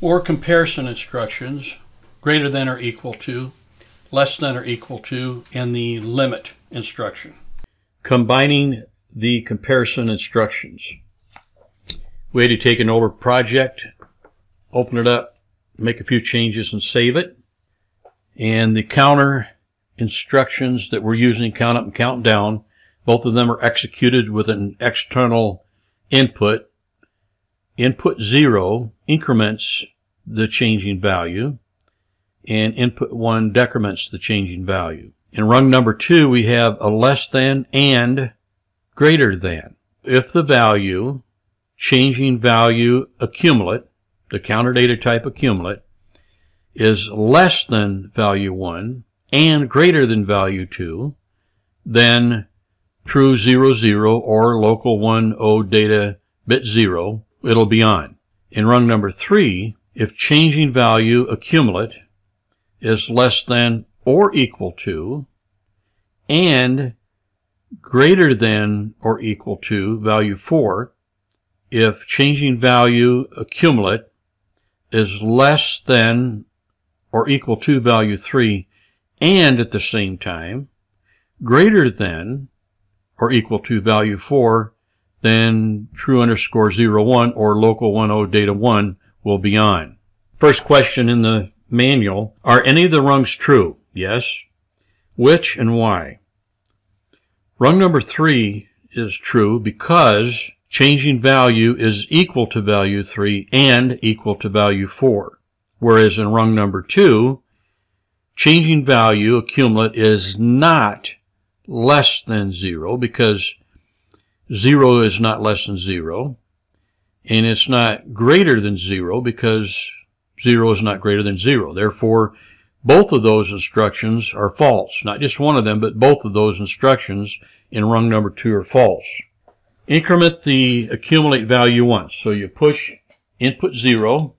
or comparison instructions greater than or equal to, less than or equal to, and the limit instruction. Combining the comparison instructions. We had to take an older project, open it up, make a few changes and save it. And the counter instructions that we're using, count up and count down, both of them are executed with an external input. Input zero increments the changing value and input one decrements the changing value. In rung number two, we have a less than and greater than. If the value, changing value accumulate, the counter data type accumulate, is less than value 1 and greater than value 2, then true 00, zero or local 1 O data bit 0, it'll be on. In rung number 3, if changing value accumulate is less than or equal to and greater than or equal to value 4 if changing value accumulate is less than or equal to value 3 and at the same time greater than or equal to value 4 then true underscore 01 or local 10 data 1 will be on. First question in the manual, are any of the rungs true? Yes. Which and why? Rung number three is true because changing value is equal to value 3 and equal to value 4. Whereas in rung number 2, changing value accumulate is not less than 0 because 0 is not less than 0. And it's not greater than 0 because 0 is not greater than 0. Therefore, both of those instructions are false. Not just one of them, but both of those instructions in rung number two are false. Increment the accumulate value once. So you push input zero,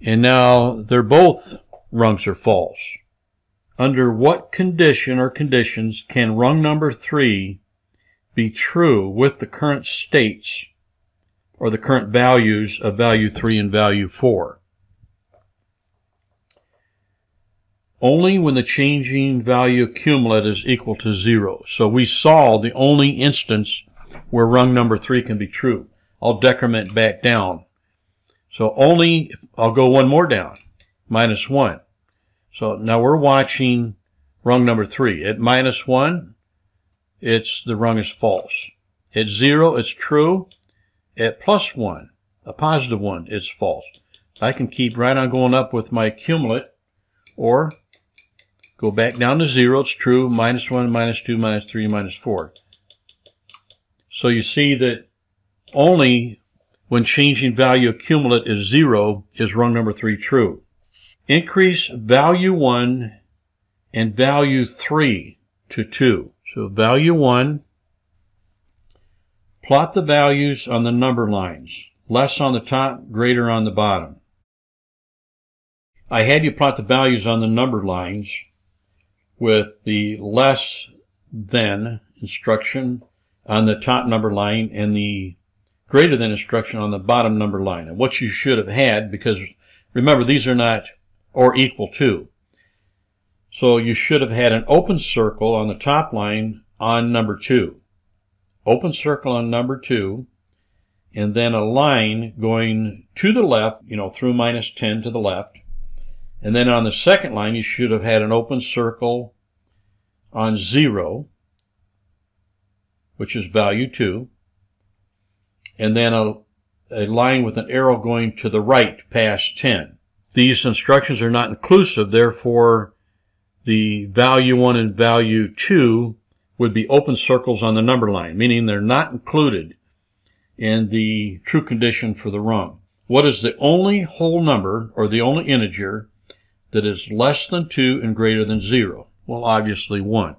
and now they're both rungs are false. Under what condition or conditions can rung number three be true with the current states or the current values of value 3 and value 4? only when the changing value accumulate is equal to zero. So we saw the only instance where rung number three can be true. I'll decrement back down. So only, I'll go one more down, minus one. So now we're watching rung number three. At minus one, it's the rung is false. At zero, it's true. At plus one, a positive one, it's false. I can keep right on going up with my accumulate or Go back down to zero. It's true. Minus 1, minus 2, minus 3, minus 4. So you see that only when changing value accumulate is 0 is rung number 3 true. Increase value 1 and value 3 to 2. So value 1, plot the values on the number lines. Less on the top, greater on the bottom. I had you plot the values on the number lines with the less than instruction on the top number line and the greater than instruction on the bottom number line. And what you should have had, because remember, these are not or equal to. So you should have had an open circle on the top line on number two. Open circle on number two, and then a line going to the left, you know, through minus 10 to the left, and then on the second line, you should have had an open circle on 0, which is value 2, and then a, a line with an arrow going to the right past 10. These instructions are not inclusive, therefore the value 1 and value 2 would be open circles on the number line, meaning they're not included in the true condition for the rung. What is the only whole number, or the only integer, that is less than 2 and greater than 0? Well, obviously 1.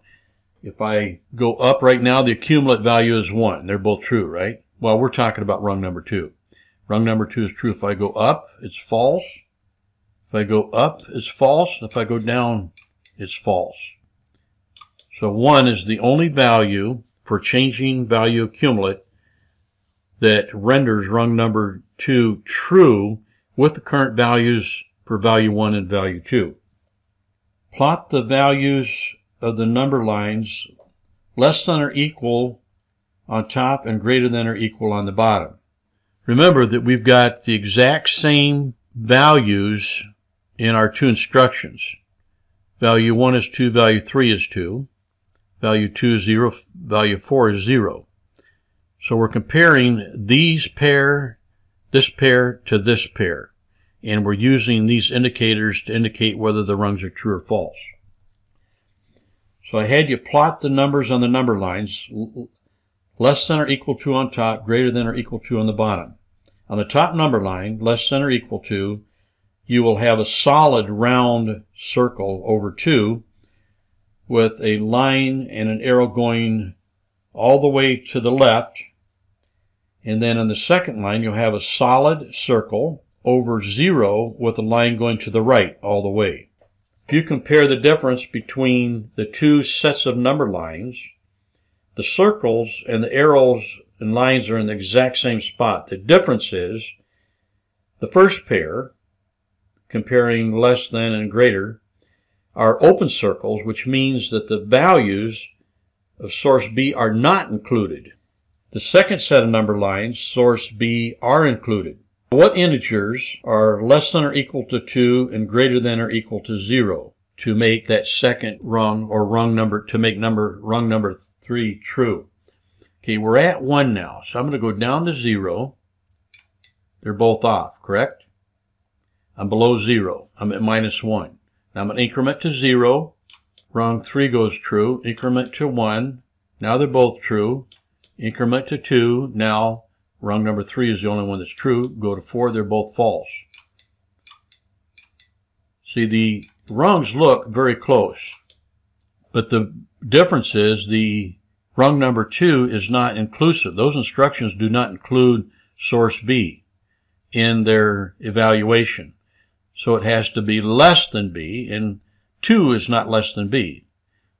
If I go up right now, the accumulate value is 1. They're both true, right? Well, we're talking about rung number 2. Rung number 2 is true. If I go up, it's false. If I go up, it's false. If I go down, it's false. So 1 is the only value for changing value accumulate that renders rung number 2 true with the current values for value 1 and value 2. Plot the values of the number lines less than or equal on top and greater than or equal on the bottom. Remember that we've got the exact same values in our two instructions. Value 1 is 2, value 3 is 2, value 2 is 0, value 4 is 0. So we're comparing these pair, this pair to this pair. And we're using these indicators to indicate whether the rungs are true or false. So I had you plot the numbers on the number lines, less than or equal to on top, greater than or equal to on the bottom. On the top number line, less than or equal to, you will have a solid round circle over 2 with a line and an arrow going all the way to the left. And then on the second line, you'll have a solid circle over 0 with a line going to the right all the way. If you compare the difference between the two sets of number lines, the circles and the arrows and lines are in the exact same spot. The difference is the first pair, comparing less than and greater, are open circles, which means that the values of source B are not included. The second set of number lines, source B, are included. What integers are less than or equal to 2 and greater than or equal to 0 to make that second rung or rung number, to make number rung number 3 true? Okay, we're at 1 now, so I'm going to go down to 0. They're both off, correct? I'm below 0. I'm at minus 1. Now I'm going to increment to 0. Rung 3 goes true. Increment to 1. Now they're both true. Increment to 2. Now rung number 3 is the only one that's true. Go to 4. They're both false. See, the rungs look very close. But the difference is the Rung number two is not inclusive. Those instructions do not include source B in their evaluation. So it has to be less than B, and 2 is not less than B.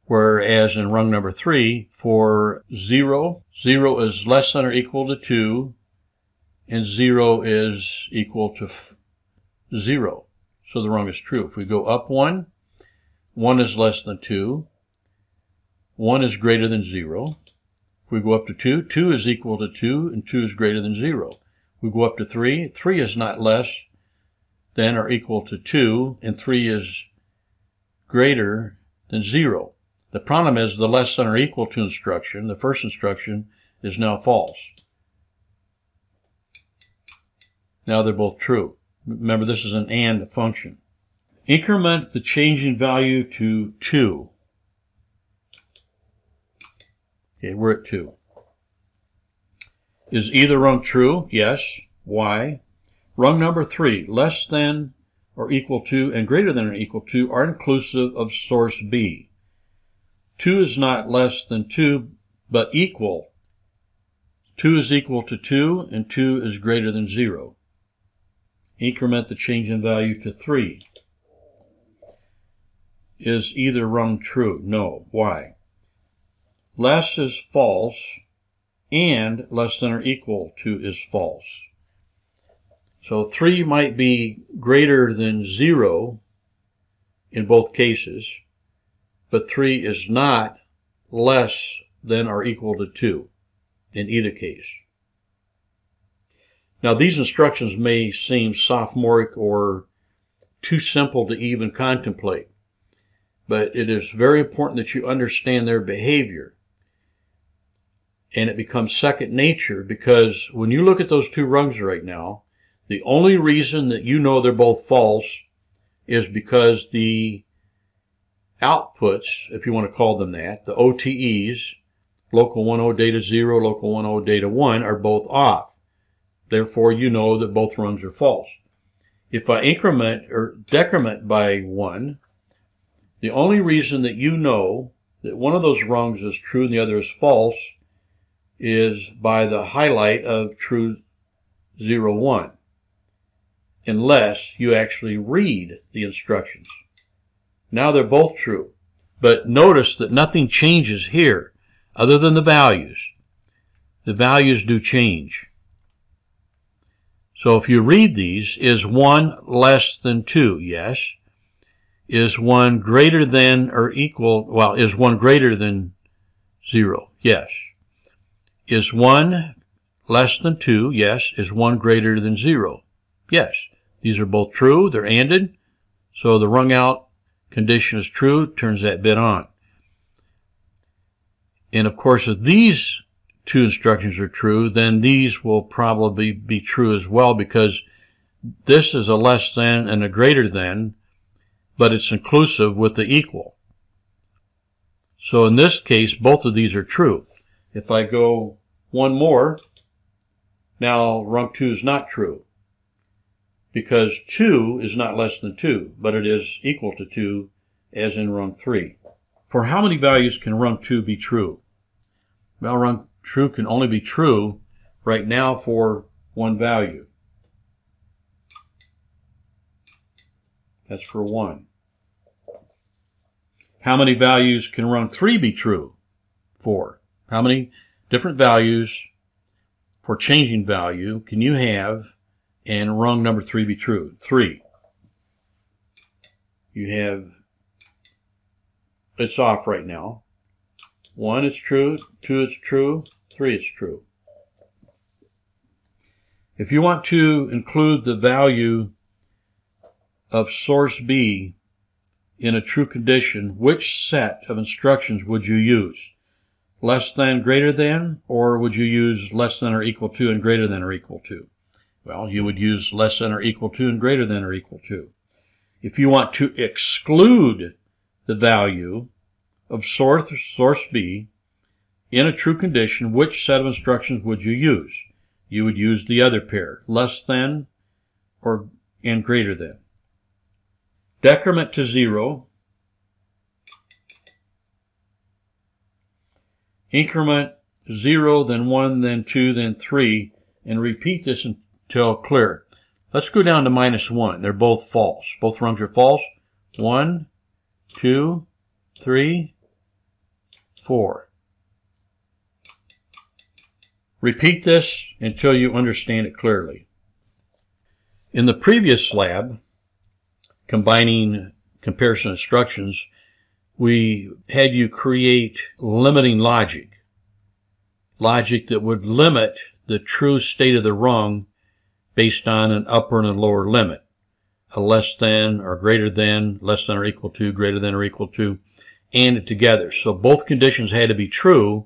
Whereas in rung number 3, for 0, 0 is less than or equal to 2, and 0 is equal to 0. So the rung is true. If we go up 1, 1 is less than 2, 1 is greater than 0. If we go up to 2, 2 is equal to 2, and 2 is greater than 0. If We go up to 3, 3 is not less than or equal to 2, and 3 is greater than 0. The problem is the less than or equal to instruction, the first instruction, is now false. Now they're both true. Remember, this is an AND function. Increment the change in value to 2. Okay, we're at 2. Is either rung true? Yes. Why? Rung number 3, less than or equal to and greater than or equal to are inclusive of source B. 2 is not less than 2, but equal. 2 is equal to 2, and 2 is greater than 0. Increment the change in value to 3. Is either rung true? No. Why? less is false, and less than or equal to is false. So 3 might be greater than 0 in both cases, but 3 is not less than or equal to 2 in either case. Now these instructions may seem sophomoric or too simple to even contemplate, but it is very important that you understand their behavior and it becomes second nature because when you look at those two rungs right now, the only reason that you know they're both false is because the outputs, if you want to call them that, the OTEs, local 10 data 0, local 10 data 1, are both off. Therefore, you know that both rungs are false. If I increment or decrement by 1, the only reason that you know that one of those rungs is true and the other is false is by the highlight of true 0, 1, unless you actually read the instructions. Now they're both true, but notice that nothing changes here other than the values. The values do change. So if you read these, is 1 less than 2? Yes. Is 1 greater than or equal, well, is 1 greater than 0? Yes. Is 1 less than 2? Yes. Is 1 greater than 0? Yes. These are both true. They're ANDed. So the rung out condition is true. Turns that bit on. And of course, if these two instructions are true, then these will probably be true as well because this is a less than and a greater than, but it's inclusive with the equal. So in this case, both of these are true. If I go one more, now rung 2 is not true because 2 is not less than 2, but it is equal to 2 as in rung 3. For how many values can rung 2 be true? Well, rung true can only be true right now for one value. That's for 1. How many values can rung 3 be true for? How many different values for changing value can you have and rung number 3 be true? 3. You have, it's off right now. 1 is true, 2 is true, 3 is true. If you want to include the value of source B in a true condition, which set of instructions would you use? Less than, greater than, or would you use less than or equal to and greater than or equal to? Well, you would use less than or equal to and greater than or equal to. If you want to exclude the value of source, source B in a true condition, which set of instructions would you use? You would use the other pair, less than or and greater than. Decrement to zero. Increment zero, then one, then two, then three, and repeat this until clear. Let's go down to minus one. They're both false. Both rungs are false. One, two, three, four. Repeat this until you understand it clearly. In the previous lab, combining comparison instructions, we had you create limiting logic. Logic that would limit the true state of the rung based on an upper and a lower limit. A less than or greater than, less than or equal to, greater than or equal to, and together. So both conditions had to be true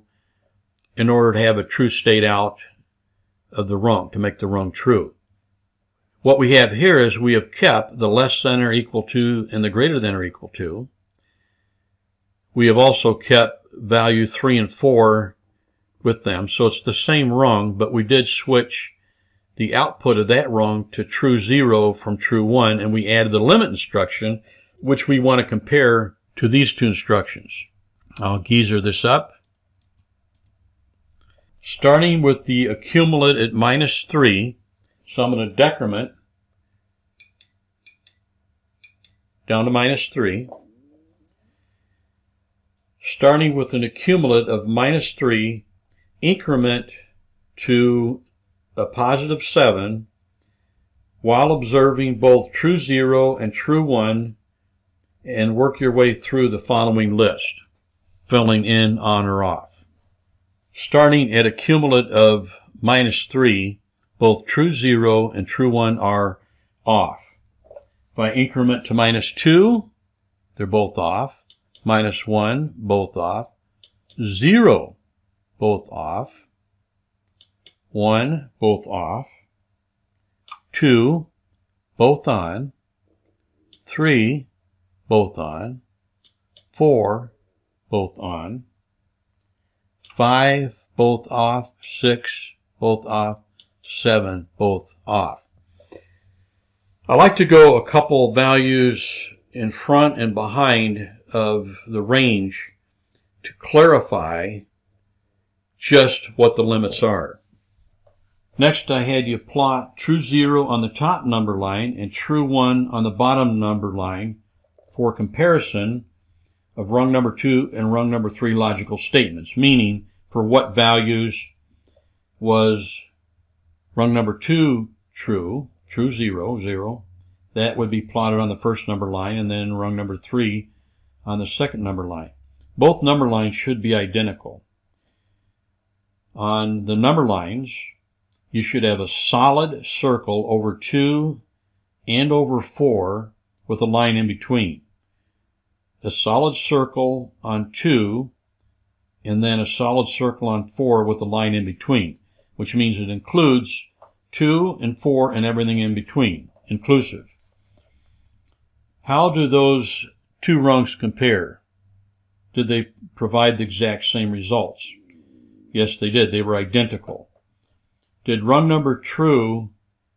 in order to have a true state out of the rung, to make the rung true. What we have here is we have kept the less than or equal to and the greater than or equal to. We have also kept value 3 and 4 with them, so it's the same rung, but we did switch the output of that rung to true 0 from true 1, and we added the limit instruction, which we want to compare to these two instructions. I'll geezer this up starting with the accumulate at minus 3. So I'm going to decrement down to minus 3. Starting with an accumulate of minus 3, increment to a positive 7 while observing both true 0 and true 1 and work your way through the following list, filling in on or off starting at a cumulate of minus 3, both true 0 and true 1 are off. If I increment to minus 2, they're both off. Minus 1, both off. 0, both off. 1, both off. 2, both on. 3, both on. 4, both on. 5 both off, 6 both off, 7 both off. I like to go a couple values in front and behind of the range to clarify just what the limits are. Next, I had you plot true 0 on the top number line and true 1 on the bottom number line for comparison of rung number 2 and rung number 3 logical statements, meaning for what values was rung number 2 true, true zero, zero, that would be plotted on the first number line and then rung number three on the second number line. Both number lines should be identical. On the number lines, you should have a solid circle over 2 and over 4 with a line in between. A solid circle on 2 and then a solid circle on 4 with a line in between, which means it includes 2 and 4 and everything in between, inclusive. How do those two rungs compare? Did they provide the exact same results? Yes, they did. They were identical. Did run number true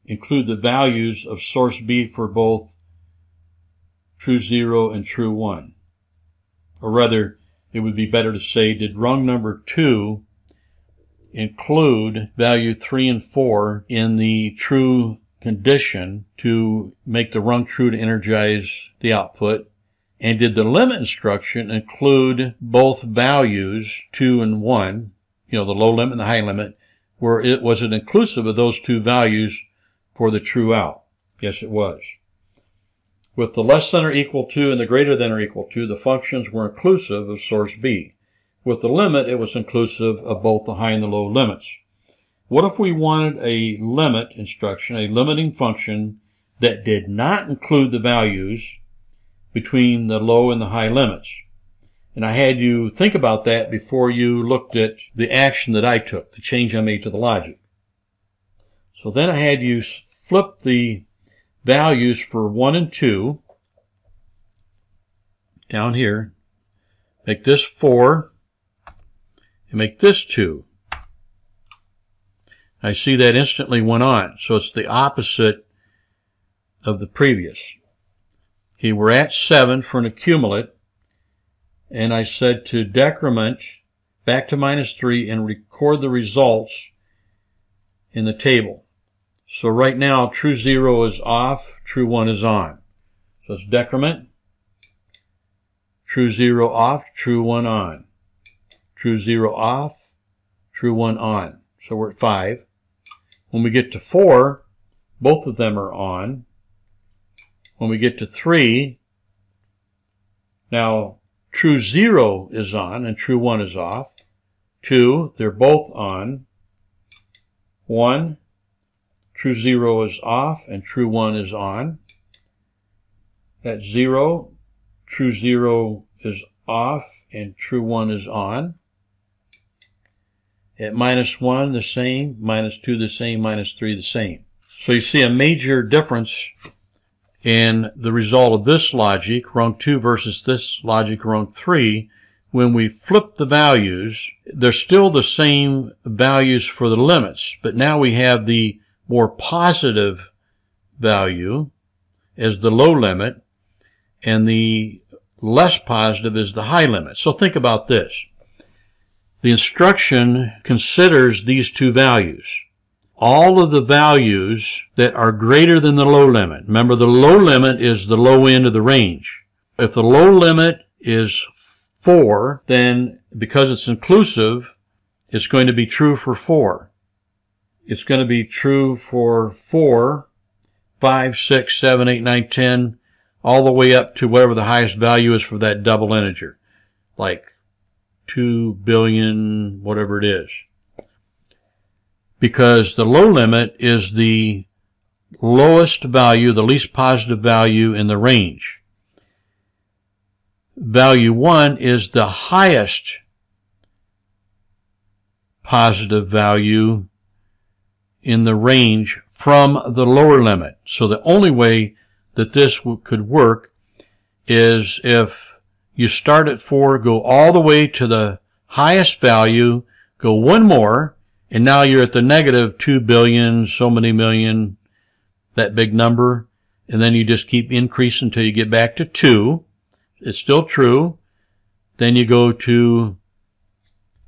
include the values of source B for both true 0 and true 1? Or rather, it would be better to say, did rung number 2 include value 3 and 4 in the true condition to make the rung true to energize the output? And did the limit instruction include both values 2 and 1, you know, the low limit and the high limit, where it was it inclusive of those two values for the true out? Yes, it was. With the less than or equal to and the greater than or equal to, the functions were inclusive of source B. With the limit, it was inclusive of both the high and the low limits. What if we wanted a limit instruction, a limiting function that did not include the values between the low and the high limits? And I had you think about that before you looked at the action that I took, the change I made to the logic. So then I had you flip the values for 1 and 2 down here. Make this 4 and make this 2. I see that instantly went on. So it's the opposite of the previous. Okay, we're at 7 for an accumulate. And I said to decrement back to minus 3 and record the results in the table. So right now, true 0 is off, true 1 is on. So it's decrement, true 0 off, true 1 on. True 0 off, true 1 on. So we're at 5. When we get to 4, both of them are on. When we get to 3, now true 0 is on and true 1 is off. 2, they're both on. 1, true 0 is off and true 1 is on. At 0, true 0 is off and true 1 is on. At minus 1, the same, minus 2, the same, minus 3, the same. So you see a major difference in the result of this logic, rung 2 versus this logic, rung 3. When we flip the values, they're still the same values for the limits, but now we have the more positive value as the low limit, and the less positive is the high limit. So think about this. The instruction considers these two values. All of the values that are greater than the low limit. Remember, the low limit is the low end of the range. If the low limit is 4, then because it's inclusive, it's going to be true for 4. It's going to be true for 4, 5, 6, 7, 8, 9, 10, all the way up to whatever the highest value is for that double integer. Like 2 billion, whatever it is. Because the low limit is the lowest value, the least positive value in the range. Value 1 is the highest positive value in the range from the lower limit. So the only way that this could work is if you start at 4, go all the way to the highest value, go one more, and now you're at the negative 2 billion, so many million, that big number. And then you just keep increasing until you get back to 2. It's still true. Then you go to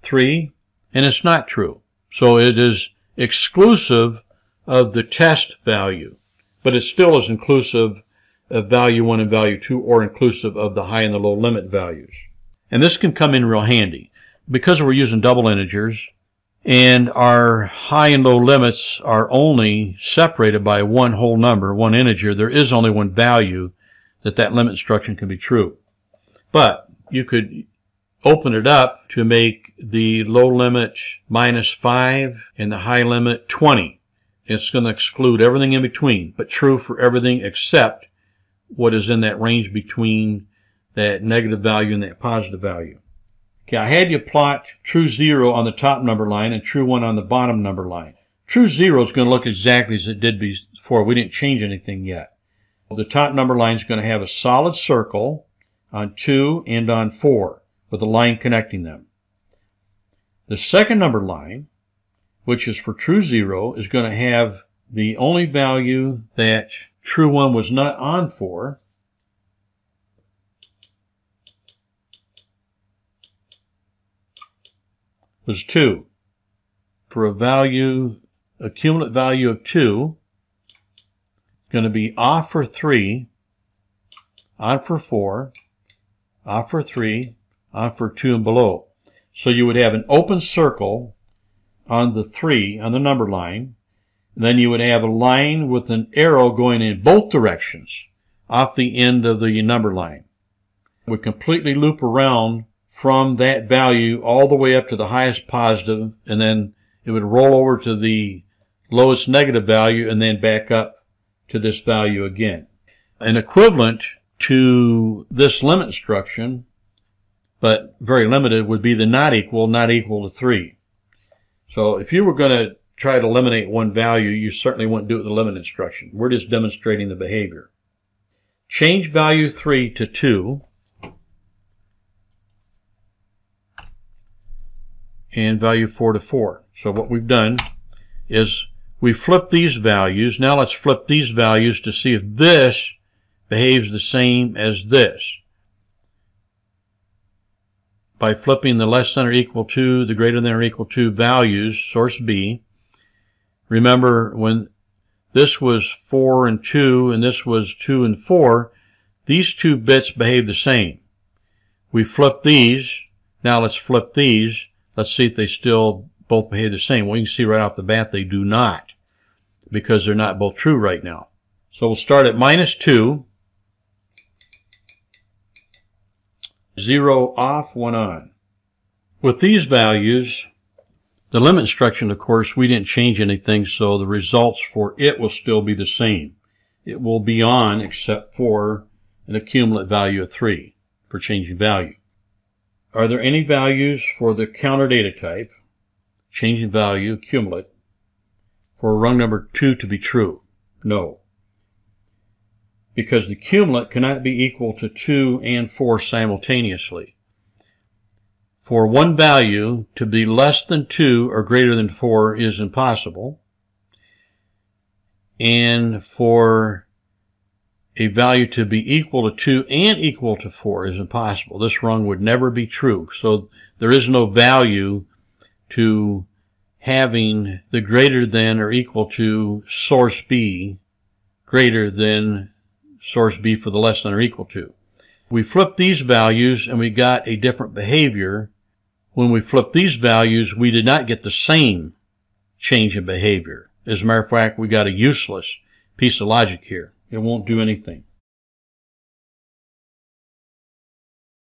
3, and it's not true. So it is exclusive of the test value, but it still is inclusive of value 1 and value 2 or inclusive of the high and the low limit values. And this can come in real handy. Because we're using double integers And our high and low limits are only separated by one whole number, one integer. There is only one value that that limit instruction can be true. But you could open it up to make the low limit minus 5 and the high limit 20. It's going to exclude everything in between, but true for everything except what is in that range between that negative value and that positive value. Okay, I had you plot true 0 on the top number line and true 1 on the bottom number line. True 0 is going to look exactly as it did before. We didn't change anything yet. The top number line is going to have a solid circle on 2 and on 4 with a line connecting them. The second number line, which is for true 0, is going to have the only value that true 1 was not on for, was 2. For a value, a cumulative value of 2, going to be off for 3, on for 4, off for 3, on for 2 and below. So you would have an open circle on the 3, on the number line, and then you would have a line with an arrow going in both directions off the end of the number line. It would completely loop around from that value all the way up to the highest positive, and then it would roll over to the lowest negative value and then back up to this value again. An equivalent to this limit instruction, but very limited, would be the not equal, not equal to 3. So if you were going to try to eliminate one value, you certainly wouldn't do it with the limit instruction. We're just demonstrating the behavior. Change value 3 to 2 and value 4 to 4. So what we've done is we flip these values. Now let's flip these values to see if this behaves the same as this. By flipping the less than or equal to, the greater than or equal to values, source B, remember when this was 4 and 2 and this was 2 and 4, these two bits behave the same. We flip these. Now let's flip these. Let's see if they still both behave the same. Well, you can see right off the bat they do not because they're not both true right now. So we'll start at minus 2. 0 off, 1 on. With these values, the limit instruction, of course, we didn't change anything, so the results for it will still be the same. It will be on except for an accumulate value of 3 for changing value. Are there any values for the counter data type, changing value, accumulate, for rung number 2 to be true? No. Because the cumulate cannot be equal to 2 and 4 simultaneously. For one value to be less than 2 or greater than 4 is impossible. And for a value to be equal to 2 and equal to 4 is impossible. This rung would never be true. So there is no value to having the greater than or equal to source B greater than source B for the less than or equal to. We flip these values and we got a different behavior. When we flip these values, we did not get the same change in behavior. As a matter of fact, we got a useless piece of logic here. It won't do anything.